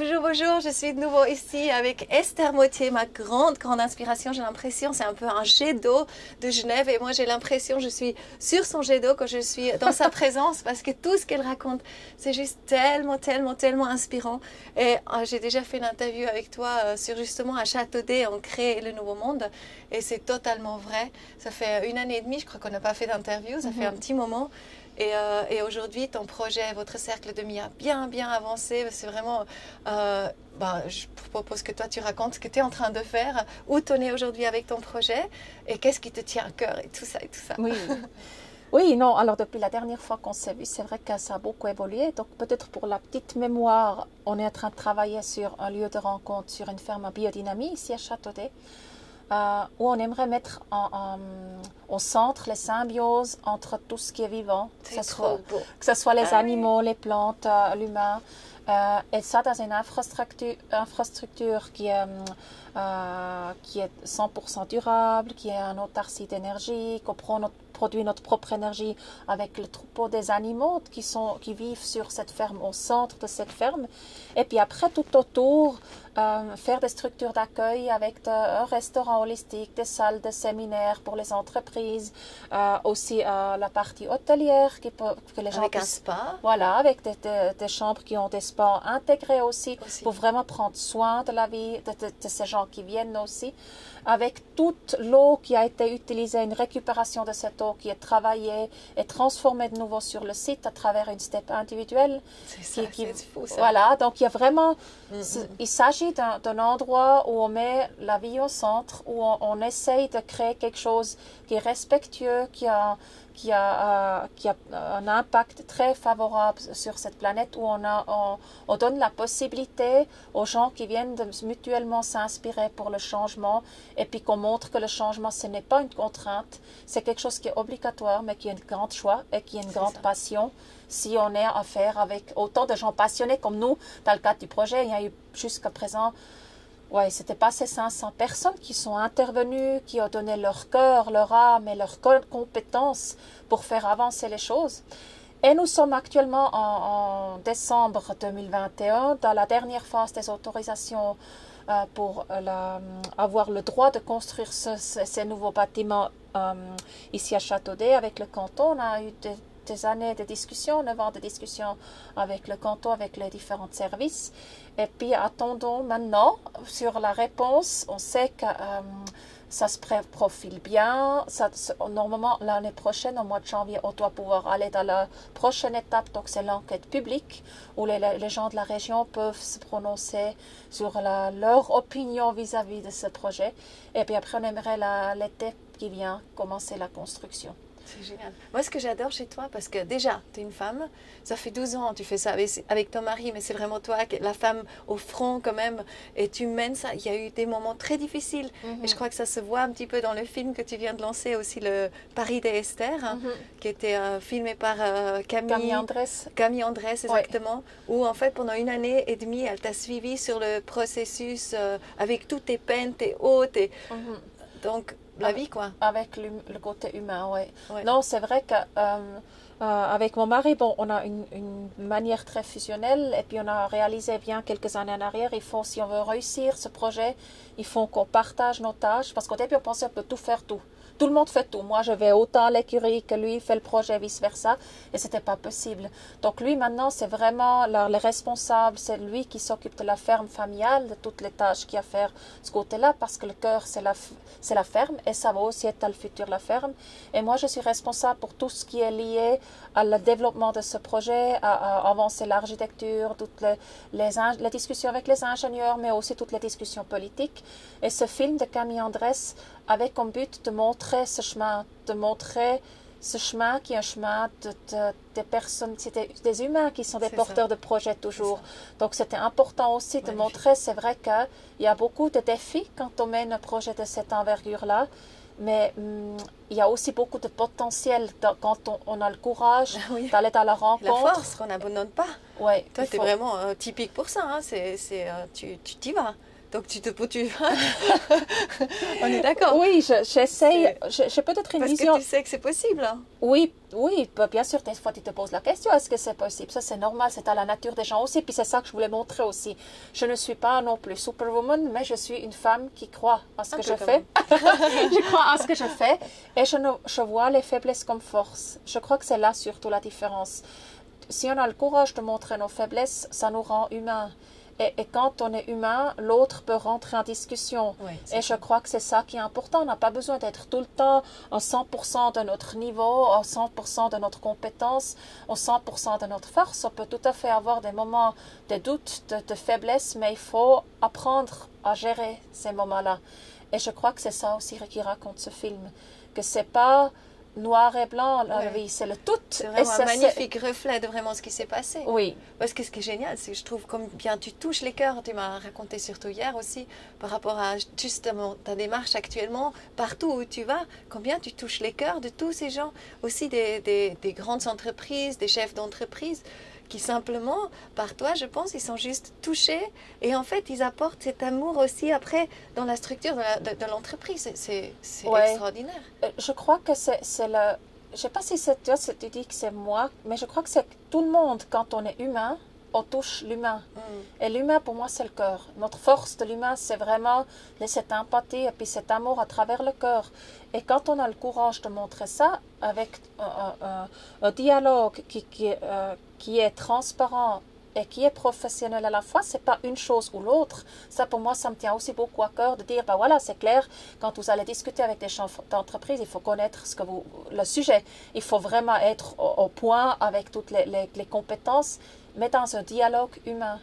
Bonjour, bonjour, je suis de nouveau ici avec Esther Mottier, ma grande, grande inspiration. J'ai l'impression, c'est un peu un jet d'eau de Genève et moi j'ai l'impression, je suis sur son jet d'eau quand je suis dans sa présence parce que tout ce qu'elle raconte, c'est juste tellement, tellement, tellement inspirant. Et euh, j'ai déjà fait une interview avec toi euh, sur justement à Châteaudet, on crée le nouveau monde et c'est totalement vrai. Ça fait une année et demie, je crois qu'on n'a pas fait d'interview, ça fait un petit moment. Euh, et, aujourd'hui, ton projet, votre cercle de mi a bien, bien avancé. C'est vraiment. Euh, bah, je propose que toi, tu racontes ce que tu es en train de faire, où tu en es aujourd'hui avec ton projet et qu'est-ce qui te tient à cœur et tout ça et tout ça. Oui. Oui, non, alors depuis la dernière fois qu'on s'est vu, c'est vrai que ça a beaucoup évolué. Donc peut-être pour la petite mémoire, on est en train de travailler sur un lieu de rencontre sur une ferme à biodynamie ici à Châteaudet. Euh, où on aimerait mettre au centre les symbioses entre tout ce qui est vivant, que, ce soit, que ce soit les ah animaux, les plantes, euh, l'humain. Euh, et ça dans une infrastructure, infrastructure qui, est, qui est 100% durable, qui est en autarcie d'énergie, qu'on produit notre propre énergie avec le troupeau des animaux qui, sont, qui vivent sur cette ferme, au centre de cette ferme. Et puis après, tout autour, euh, faire des structures d'accueil avec un restaurant holistique, des salles de séminaire pour les entreprises, euh, aussi euh, la partie hôtelière qui peut, que les gens avec un spa. Voilà, avec des, des, chambres qui ont des spas intégrés aussi, pour vraiment prendre soin de la vie de, de, ces gens qui viennent aussi, avec toute l'eau qui a été utilisée, une récupération de cette eau qui est travaillée et transformée de nouveau sur le site à travers une step individuelle. C'est fou ça. Voilà, donc il y a vraiment, mm-hmm. il s'agit d'un endroit où on met la vie au centre, où on, essaye de créer quelque chose qui est respectueux, qui a, qui a, euh, qui a un impact très favorable sur cette planète, où on, a, on, donne la possibilité aux gens qui viennent de mutuellement s'inspirer pour le changement, et puis qu'on montre que le changement, ce n'est pas une contrainte, c'est quelque chose qui est obligatoire, mais qui est un grand choix et qui est une grande passion si on est à faire avec autant de gens passionnés comme nous. Dans le cadre du projet, il y a eu jusqu'à présent, ouais, c'était pas ces 500 personnes qui sont intervenues, qui ont donné leur cœur, leur âme et leurs compétences pour faire avancer les choses. Et nous sommes actuellement en, décembre 2021 dans la dernière phase des autorisations euh, pour avoir le droit de construire ces nouveaux bâtiments euh, ici à Châteaudet avec le canton. Des années de discussion, neuf ans de discussion avec le canton, avec les différents services. Et puis attendons maintenant sur la réponse. On sait que euh, ça se profile bien. Normalement, l'année prochaine, au mois de janvier, on doit pouvoir aller dans la prochaine étape. Donc, c'est l'enquête publique où les, gens de la région peuvent se prononcer sur leur opinion vis-à-vis -vis de ce projet. Et puis après, on aimerait l'été qui vient commencer la construction. C'est génial. Moi, ce que j'adore chez toi, parce que déjà, tu es une femme, ça fait 12 ans, tu fais ça avec, ton mari, mais c'est vraiment toi, la femme au front quand même, et tu mènes ça. Il y a eu des moments très difficiles, et je mhm. crois que ça se voit un petit peu dans le film que tu viens de lancer aussi, le Paris d'Esther, hein, mhm. qui était euh, filmé par euh, Camille, Camille Andrés. Camille Andrés, exactement, où en fait, pendant une année et demie, elle t'a suivi sur le processus euh, avec toutes tes peines, tes hauts, et mhm. Donc, la vie, quoi. Avec le côté humain, oui. Ouais. Non, c'est vrai que euh, euh, avec mon mari, bon, on a une, une, manière très fusionnelle et puis on a réalisé bien quelques années en arrière, il faut, si on veut réussir ce projet, il faut qu'on partage nos tâches parce qu'au début, on pensait qu'on peut tout faire tout tout le monde fait tout. Moi, je vais autant à l'écurie que lui fait le projet, vice-versa. Et c'était pas possible. Donc, lui, maintenant, c'est vraiment le responsable. C'est lui qui s'occupe de la ferme familiale, de toutes les tâches qu'il y a à faire ce côté-là, parce que le cœur, c'est la, la ferme. Et ça va aussi être le futur, la ferme. Et moi, je suis responsable pour tout ce qui est lié à le développement de ce projet, à, avancer l'architecture, toutes les, les, les, discussions avec les ingénieurs, mais aussi toutes les discussions politiques. Et ce film de Camille Andrés avait comme but de montrer ce chemin, de montrer ce chemin qui est un chemin de, des personnes, c'était des humains qui sont des porteurs de projets toujours. Donc c'était important aussi de montrer, c'est vrai qu'il y a beaucoup de défis quand on mène un projet de cette envergure-là, mais hum, il y a aussi beaucoup de potentiel quand on, a le courage ah d'aller à la rencontre. La force qu'on n'abandonne pas. Ouais, Toi, tu es vraiment euh, typique pour ça. Hein. C'est, euh, tu t'y vas Donc tu te tu... On est d'accord. Oui, j'essaye. J'ai peut-être une Parce vision. que tu sais que c'est possible. hein. Oui, oui, bah, bien sûr, des fois tu te poses la question, est-ce que c'est possible? Ça c'est normal, c'est à la nature des gens aussi, puis c'est ça que je voulais montrer aussi. Je ne suis pas non plus superwoman, mais je suis une femme qui croit à ce Un que je fais. je crois à ce que je fais et je, ne- je vois les faiblesses comme force. Je crois que c'est là surtout la différence. Si on a le courage de montrer nos faiblesses, ça nous rend humains. Et, et quand on est humain, l'autre peut rentrer en discussion. Et je crois que c'est ça qui est important. On n'a pas besoin d'être tout le temps à 100% de notre niveau, à 100% de notre compétence, à 100% de notre force. On peut tout à fait avoir des moments de doute, de, de faiblesse, mais il faut apprendre à gérer ces moments-là. Et je crois que c'est ça aussi qui raconte ce film. Que c'est pas noir et blanc la Ouais. vie, c'est le tout. C'est Et vraiment ça, un magnifique reflet de vraiment ce qui s'est passé. Oui, Parce que ce qui est génial, c'est que je trouve combien tu touches les cœurs. Tu m'as raconté surtout hier aussi par rapport à justement ta démarche actuellement, partout où tu vas, combien tu touches les cœurs de tous ces gens, aussi des, des- des grandes entreprises, des chefs d'entreprise, qui simplement, par toi, je pense, ils sont juste touchés et en fait, ils apportent cet amour aussi après dans la structure de l'entreprise. C'est- Ouais. extraordinaire. Euh, Je crois que c'est le. Je sais pas si c'est toi, si tu dis que c'est moi, mais je crois que c'est tout le monde, quand on est humain, on touche l'humain. Mm. Et l'humain, pour moi, c'est le cœur. Notre force de l'humain, c'est vraiment cette empathie et puis cet amour à travers le cœur. Et quand on a le courage de montrer ça avec un, un- un- un dialogue qui, qui, est, euh, qui est transparent et qui est professionnel à la fois, c'est pas une chose ou l'autre. Ça, pour moi, ça me tient aussi beaucoup à cœur de dire, ben voilà, c'est clair, quand vous allez discuter avec des chefs d'entreprise, il faut connaître ce que vous, le sujet. Il faut vraiment être au, au point avec toutes les, les- les compétences, mais dans un dialogue humain.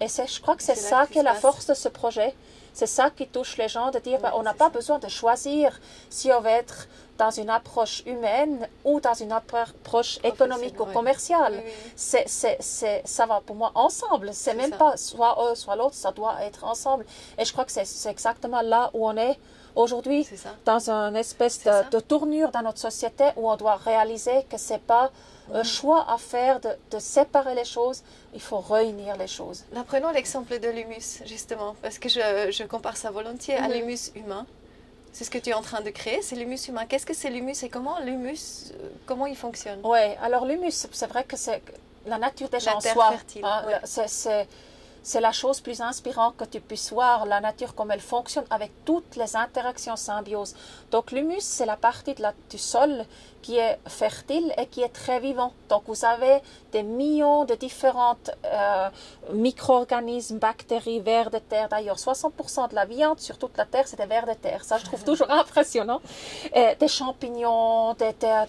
Et c'est, je crois que c'est ça qui est la force de ce projet. C'est ça qui touche les gens, de dire, ben, Oui, on n'a pas ça. besoin de choisir si on va être dans une approche humaine ou dans une approche économique ou commerciale. Oui, oui, oui. C'est, c'est, c'est, ça va pour moi ensemble. C'est même ça. pas soit un, soit l'autre, ça doit être ensemble. Et je crois que c'est, c'est exactement là où on est aujourd'hui, dans une espèce de, de tournure dans notre société où on doit réaliser que c'est pas un choix à faire de, de séparer les choses, il faut réunir les choses. Là, prenons l'exemple de l'humus, justement, parce que je, je compare ça volontiers à Mhm. l'humus humain. C'est ce que tu es en train de créer, c'est l'humus humain. Qu'est-ce que c'est l'humus et comment l'humus, euh, comment il fonctionne? Oui, alors l'humus, c'est vrai que c'est la nature des La gens en terre soi. fertile, hein, ouais. c'est, c'est, la chose plus inspirante que tu puisses voir, la nature comme elle fonctionne avec toutes les interactions symbiose. Donc l'humus, c'est la partie du sol qui est fertile et qui est très vivant. Donc vous avez des millions de différentes euh, micro-organismes, bactéries, vers de terre. D'ailleurs, 60% de la viande sur toute la terre, c'est des vers de terre. Ça, je trouve toujours impressionnant. Des champignons, des, des-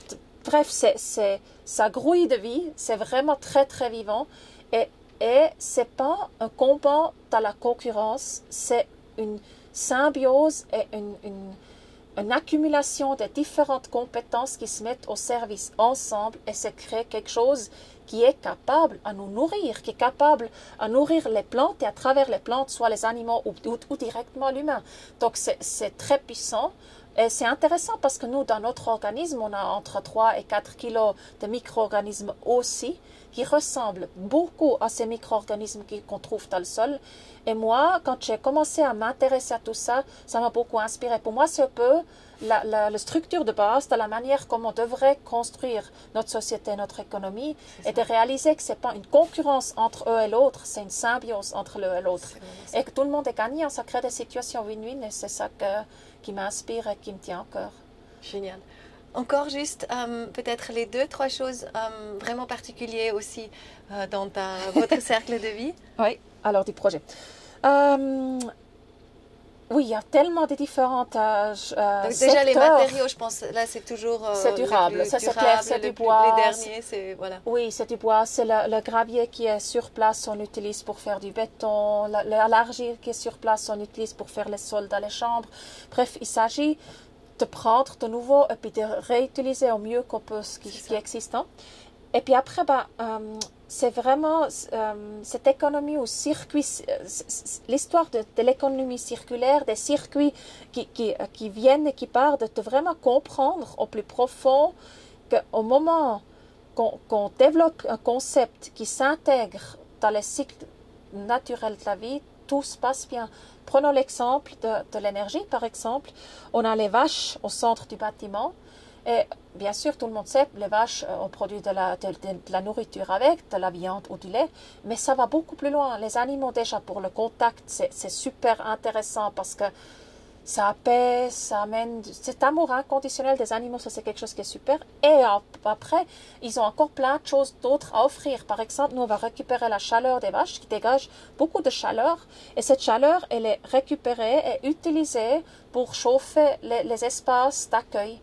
bref, c'est, ça grouille de vie. C'est vraiment très, très vivant. Et, et c'est pas un combat dans la concurrence, c'est une symbiose et une, accumulation de différentes compétences qui se mettent au service ensemble et se crée quelque chose qui est capable à nous nourrir, qui est capable à nourrir les plantes et à travers les plantes, soit les animaux ou, ou- directement l'humain. Donc c'est très puissant. Et c'est intéressant parce que nous, dans notre organisme, on a entre 3 et 4 kilos de micro-organismes aussi, qui ressemblent beaucoup à ces micro-organismes qu'on trouve dans le sol. Et moi, quand j'ai commencé à m'intéresser à tout ça, ça m'a beaucoup inspiré. Pour moi, c'est un peu la, la- la structure de base de la manière comme on devrait construire notre société, notre économie, et de réaliser que c'est pas une concurrence entre eux et l'autre, c'est une symbiose entre l'un et l'autre. Et que tout le monde est gagnant, ça crée des situations win-win, et c'est ça que- qui m'inspire et qui me tient au cœur. Génial. Encore juste, euh, peut-être les deux, trois choses euh, vraiment particulières aussi euh, dans ta, votre cercle de vie. Oui, alors du projet. Euh, oui, il y a tellement de différentes euh, euh, Donc déjà les matériaux, je pense, là c'est toujours C'est le durable. plus Ça, c'est clair, c'est du plus- bois, Les derniers, c'est voilà. Oui, c'est du bois, c'est le, le gravier qui est sur place, on l'utilise pour faire du béton, la- la- l'argile qui est sur place, on l'utilise pour faire les sols dans les chambres. Bref, il s'agit de prendre de nouveau et puis de réutiliser au mieux qu'on peut ce qui, qui est existant. Et puis après, ben, euh, c'est vraiment euh, cette économie au circuit, l'histoire de, de l'économie circulaire, des circuits qui, qui, euh, qui viennent et qui partent, de, vraiment comprendre au plus profond qu'au moment qu'on développe un concept qui s'intègre dans les cycles naturel de la vie, tout se passe bien. Prenons l'exemple de, l'énergie, par exemple. On a les vaches au centre du bâtiment. Et bien sûr, tout le monde sait, les vaches, euh, on produit de la, de, la nourriture avec, de la viande ou du lait, mais ça va beaucoup plus loin. Les animaux, déjà, pour le contact, c'est super intéressant parce que ça apaise, ça amène cet amour inconditionnel des animaux, ça c'est quelque chose qui est super. Et ap- après, ils ont encore plein de choses d'autres à offrir. Par exemple, nous on va récupérer la chaleur des vaches qui dégage beaucoup de chaleur. Et cette chaleur, elle est récupérée et utilisée pour chauffer les espaces d'accueil.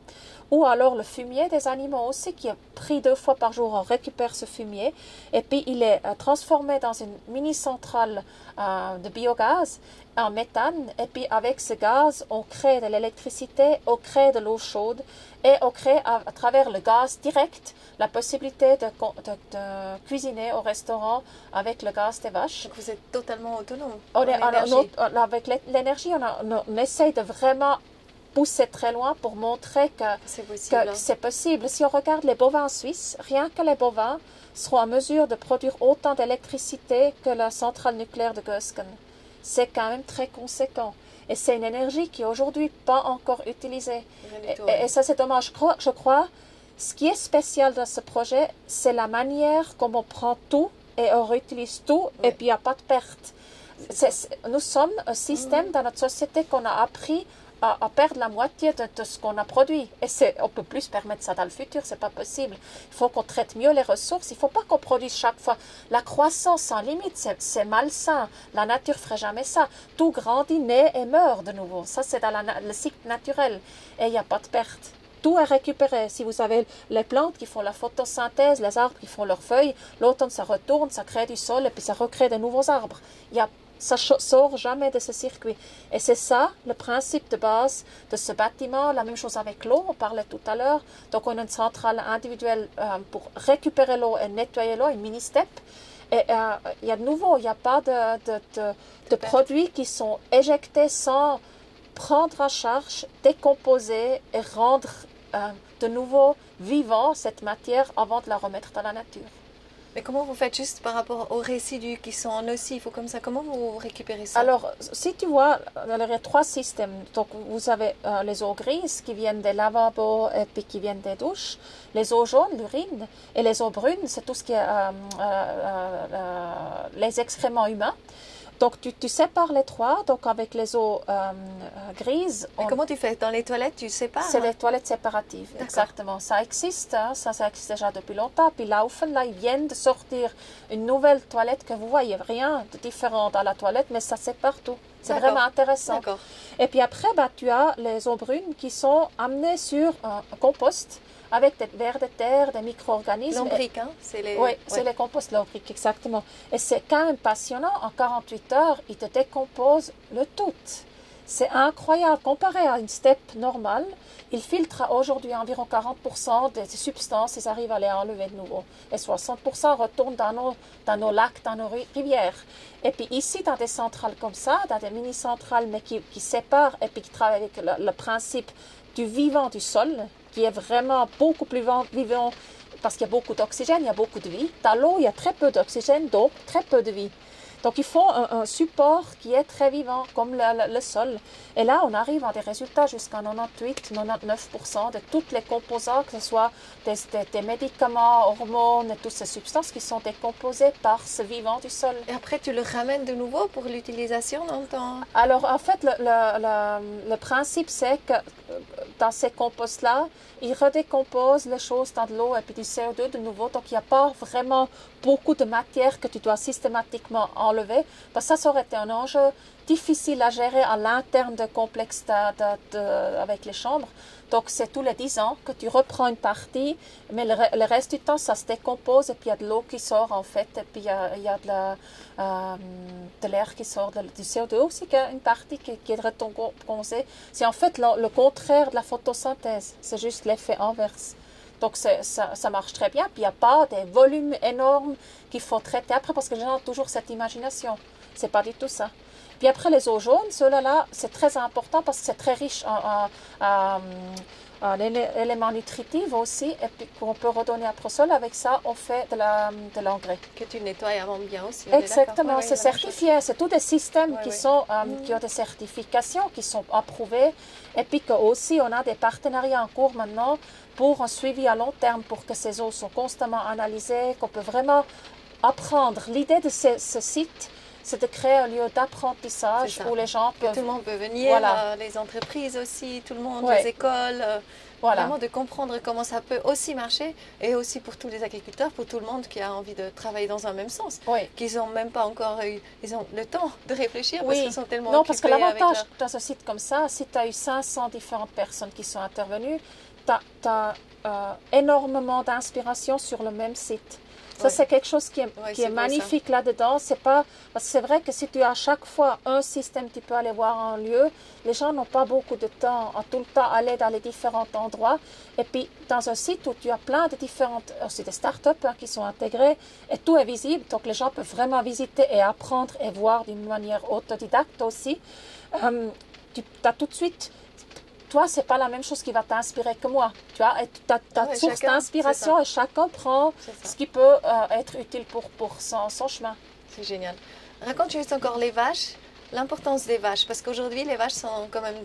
Ou alors le fumier des animaux aussi, qui est pris deux fois par jour, on récupère ce fumier. Et puis il est euh, transformé dans une mini-centrale euh, de biogaz en méthane. Et puis avec ce gaz, on crée de l'électricité, on crée de l'eau chaude et on crée à, à travers le gaz direct la possibilité de, co- de- de cuisiner au restaurant avec le gaz des vaches. Donc vous êtes totalement autonome. On est- avec l'é- l'énergie, on, a- on- on essaye de vraiment pousser très loin pour montrer que C'est possible. que c'est possible. Si on regarde les bovins suisses, rien que les bovins seront en mesure de produire autant d'électricité que la centrale nucléaire de Gösgen. C'est quand même très conséquent. Et c'est une énergie qui est aujourd'hui pas encore utilisée. Et, tout, et- ouais. et ça, c'est dommage. Je crois, je crois, ce qui est spécial dans ce projet, c'est la manière comme on prend tout et on réutilise tout et puis il n'y a pas de perte. Nous sommes un système Mhm. dans notre société qu'on a appris à, à perdre la moitié de, de ce qu'on a produit. Et c'est, on peut plus permettre ça dans le futur, c'est pas possible. Il faut qu'on traite mieux les ressources. Il faut pas qu'on produise chaque fois. La croissance sans limite, c'est, malsain. La nature ferait jamais ça. Tout grandit, naît et meurt de nouveau. Ça, c'est dans la le cycle naturel. Et il n'y a pas de perte. Tout est récupéré. Si vous avez les plantes qui font la photosynthèse, les arbres qui font leurs feuilles, l'automne ça retourne, ça crée du sol et puis ça recrée de nouveaux arbres. Il y a, ça sort jamais de ce circuit. Et c'est ça le principe de base de ce bâtiment. La même chose avec l'eau, on parlait tout à l'heure. Donc on a une centrale individuelle euh, pour récupérer l'eau et nettoyer l'eau, une mini-step. Et euh, il y a de nouveau, il n'y a pas de, produits qui sont éjectés sans prendre en charge, décomposer et rendre euh, de nouveau vivant cette matière avant de la remettre dans la nature. Mais comment vous faites juste par rapport aux résidus qui sont nocifs ou comme ça Comment vous récupérez ça? Alors, si tu vois, il y a trois systèmes. Donc, vous avez euh, les eaux grises qui viennent des lavabos et puis qui viennent des douches, les eaux jaunes, l'urine, et les eaux brunes, c'est tout ce qui est euh, euh, les excréments humains. Donc, tu, tu sépares les trois. Donc, avec les eaux euh, euh, grises, on- comment tu fais? Dans les toilettes, tu pas c'est hein? les toilettes séparatives, exactement. Ça existe, hein, ça, ça existe déjà depuis longtemps. Puis Laufen, là, ils viennent de sortir une nouvelle toilette que vous voyez rien de différent dans la toilette, mais ça sépare tout. C'est vraiment intéressant. D'accord. Et puis après, bah, tu as les eaux brunes qui sont amenées sur un compost avec des vers de terre, des micro-organismes. Lombric, hein C'est les. Oui, c'est les composts lombriques, exactement. Et c'est quand même passionnant. En 48 heures, ils te décomposent le tout. C'est incroyable. Comparé à une steppe normale, ils filtrent aujourd'hui environ 40% des substances, ils arrivent à les enlever de nouveau. Et 60% retournent dans nos, dans nos lacs, dans nos ri- rivières. Et puis ici, dans des centrales comme ça, dans des mini-centrales, mais qui, qui séparent et puis qui travaillent avec le, le principe du vivant du sol, qui est vraiment beaucoup plus vivant- parce qu'il y a beaucoup d'oxygène, il y a beaucoup de vie. Dans l'eau, il y a très peu d'oxygène, donc très peu de vie. Donc il faut un, un support qui est très vivant, comme le, le- le sol. Et là, on arrive à des résultats jusqu'à 98-99% de toutes les composants, que ce soit des, des- des médicaments, hormones toutes ces substances qui sont décomposées par ce vivant du sol. Et après, tu le ramènes de nouveau pour l'utilisation dans ton. Alors, en fait, le, le- le- le principe, c'est que dans ces composts-là, ils redécomposent les choses dans de l'eau et puis du CO2 de nouveau. Donc, il n'y a pas vraiment beaucoup de matière que tu dois systématiquement enlever. Parce que ça, ça aurait été un enjeu difficile à gérer à l'interne de complexe avec les chambres. Donc, c'est tous les 10 ans que tu reprends une partie, mais le, re- le reste du temps, ça se décompose et puis il y a de l'eau qui sort en fait, et puis il y a, il y a de euh, l'air qui sort, du CO2 aussi, qui une partie qui, qui est recomposée. C'est en fait le, contraire de la photosynthèse, c'est juste l'effet inverse. Donc ça, ça marche très bien, puis il n'y a pas des volumes énormes qu'il faut traiter après, parce que les gens ont toujours cette imagination. C'est pas du tout ça. Puis après les eaux jaunes, ceux-là, là, c'est très important parce que c'est très riche en, en- en- un élément nutritif aussi, et puis qu'on peut redonner après sol. Avec ça, on fait de l'engrais. que tu nettoies avant bien aussi. Exactement, c'est certifié. C'est tous des systèmes qui, sont, mm. qui ont des certifications, qui sont approuvés. Et puis aussi, on a des partenariats en cours maintenant pour un suivi à long terme, pour que ces eaux soient constamment analysées, qu'on peut vraiment apprendre. L'idée de ce, site, c'est de créer un lieu d'apprentissage où les gens peuvent... tout le monde peut venir, euh, les entreprises aussi, tout le monde, les écoles. Euh, voilà. Vraiment de comprendre comment ça peut aussi marcher et aussi pour tous les agriculteurs, pour tout le monde qui a envie de travailler dans un même sens. Oui. Qu'ils n'ont même pas encore eu ils ont le temps de réfléchir parce qu'ils sont tellement Non, parce que l'avantage dans un site comme ça, si tu as eu 500 différentes personnes qui sont intervenues, tu as, euh, énormément d'inspiration sur le même site. Ça, c'est quelque chose qui est, qui est, magnifique là-dedans. C'est pas, parce que c'est vrai que si tu as à chaque fois un système, tu peux aller voir un lieu. Les gens n'ont pas beaucoup de temps à tout le temps aller dans les différents endroits. Et puis, dans un site où tu as plein de différentes, aussi des startups hein, qui sont intégrées, et tout est visible. Donc, les gens peuvent vraiment visiter et apprendre et voir d'une manière autodidacte aussi. Euh, tu as tout de suite toi, c'est pas la même chose qui va t'inspirer que moi. Tu as ta, source d'inspiration et chacun prend ce qui peut euh, être utile pour, pour son, son chemin. C'est génial. Raconte juste encore les vaches. L'importance des vaches, parce qu'aujourd'hui, les vaches sont quand même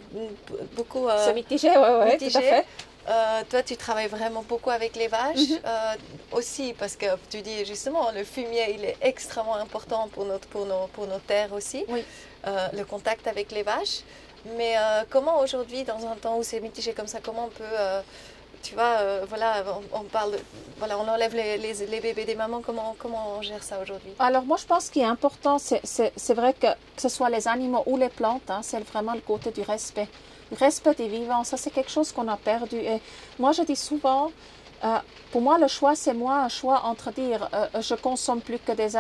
beaucoup... Euh, c'est mitigé, oui, ouais, tout à fait. Euh, toi, tu travailles vraiment beaucoup avec les vaches mhm. euh, aussi parce que tu dis justement le fumier, il est extrêmement important pour, notre, pour, nos, pour nos terres aussi. Oui. le contact avec les vaches. Mais euh, comment aujourd'hui, dans un temps où c'est mitigé comme ça, comment on peut, euh, tu vois, euh, voilà, on, parle, voilà, on enlève les, bébés des mamans, comment, comment on gère ça aujourd'hui? Alors moi, je pense qu'il est important, c'est vrai que, que ce soit les animaux ou les plantes, hein, c'est vraiment le côté du respect. Le respect des vivants, ça c'est quelque chose qu'on a perdu. Et moi, je dis souvent, pour moi, le choix, c'est moi un choix entre dire je consomme plus que des,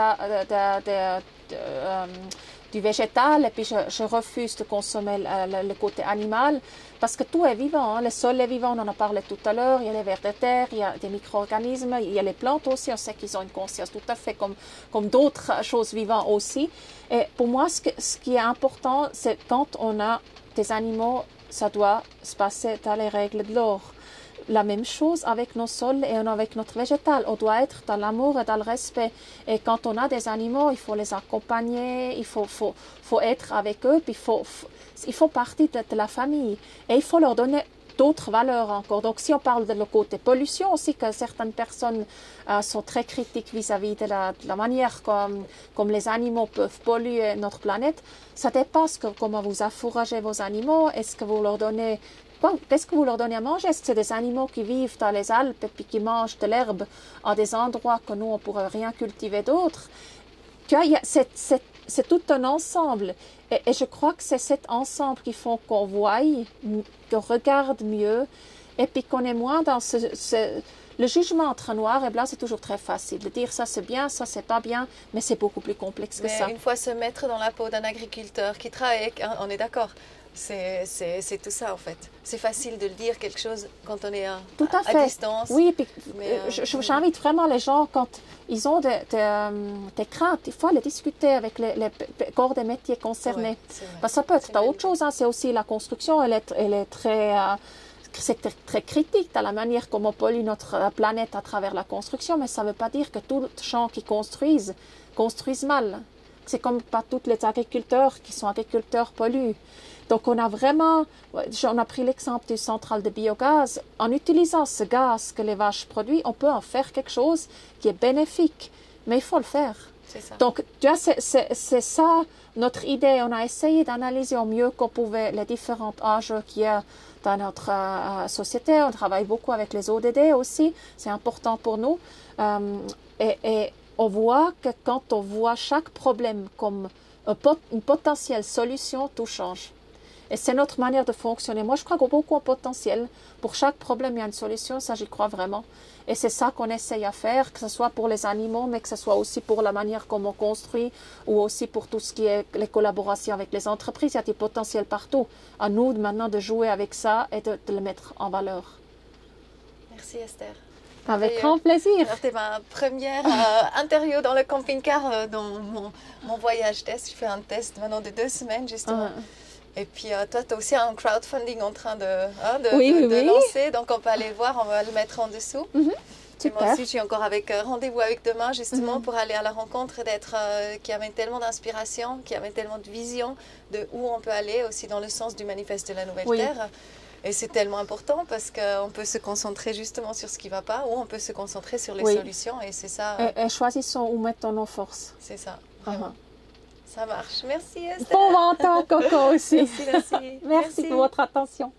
du végétal et puis je, refuse de consommer le, côté animal parce que tout est vivant. Hein. Le sol est vivant, on en a parlé tout à l'heure. Il y a les vers de terre, il y a des micro-organismes, il y a les plantes aussi. On sait qu'ils ont une conscience tout à fait comme, comme d'autres choses vivantes aussi. Et pour moi, ce, ce qui est important, c'est quand on a des animaux, ça doit se passer dans les règles de l'or la même chose avec nos sols et avec notre végétal. On doit être dans l'amour et dans le respect. Et quand on a des animaux, il faut les accompagner, il faut, faut, faut être avec eux, puis il faut, faut partie de, la famille. Et il faut leur donner d'autres valeurs encore. Donc, si on parle de le côté pollution aussi, que certaines personnes euh, sont très critiques vis-à-vis de, la, de, la, manière comme, comme les animaux peuvent polluer notre planète, ça dépasse que comment vous affouragez vos animaux, est-ce que vous leur donnez qu'est-ce que vous leur donnez à manger? Est-ce que c'est des animaux qui vivent dans les Alpes et puis qui mangent de l'herbe à des endroits que nous, on ne pourrait rien cultiver vois, c'est tout un ensemble. Et, je crois que c'est cet ensemble qui font qu'on voie, qu'on regarde mieux, et puis qu'on est moins dans ce, le jugement entre noir et blanc, c'est toujours très facile. De dire ça c'est bien, ça c'est pas bien, mais c'est beaucoup plus complexe que ça. Une fois se mettre dans la peau d'un agriculteur qui travaille, on est d'accord, c'est tout ça en fait. C'est facile de le dire quelque chose quand on est à, tout à, fait. distance. Oui, puis euh, euh, j'invite vraiment les gens quand ils ont des, euh, des, craintes, il faut aller discuter avec les, corps des métiers concernés. Parce que ça peut être autre chose, hein. c'est aussi la construction, elle est, elle est très... c'est très, critique dans la manière comme on pollue notre planète à travers la construction, mais ça ne veut pas dire que tous les gens qui construisent construisent mal. C'est comme pas tous les agriculteurs qui sont agriculteurs polluent. Donc on a vraiment, on a pris l'exemple du centrale de biogaz. En utilisant ce gaz que les vaches produisent, on peut en faire quelque chose qui est bénéfique, mais il faut le faire. Ça. Donc, tu vois, c'est ça notre idée. On a essayé d'analyser au mieux qu'on pouvait les différents enjeux qu'il y a dans notre euh, société. On travaille beaucoup avec les ODD aussi. C'est important pour nous. Euh, et, et, on voit que quand on voit chaque problème comme une potentielle solution, tout change. Et c'est notre manière de fonctionner. Moi, je crois qu'on a beaucoup de potentiel. Pour chaque problème, il y a une solution. Ça, j'y crois vraiment. Et c'est ça qu'on essaye à faire, que ce soit pour les animaux, mais que ce soit aussi pour la manière comme on construit ou aussi pour tout ce qui est les collaborations avec les entreprises. Il y a du potentiel partout. À nous maintenant de jouer avec ça et de, le mettre en valeur. Merci Esther. Avec grand plaisir. C'était ma première euh, interview dans le camping-car euh, dans mon, mon, voyage test. Je fais un test maintenant de deux semaines justement. Ah. Et puis euh, toi, tu as aussi un crowdfunding en train de, hein, de, Oui, de- oui, de oui. lancer, donc on peut aller le voir, on va le mettre en dessous. Et moi aussi, j'ai encore avec euh, rendez-vous avec demain justement Mhm. pour aller à la rencontre d'être euh, qui amène tellement d'inspiration, qui amène tellement de vision de où on peut aller aussi dans le sens du manifeste de la nouvelle terre. Et c'est tellement important parce qu'on peut se concentrer justement sur ce qui va pas ou on peut se concentrer sur les solutions et c'est ça, Et, et choisissons où mettre nos forces. c'est ça. Vraiment. Uh-huh. Ça marche. Merci Esther. Bon ventre, Coco aussi. Merci, merci. Merci pour votre attention.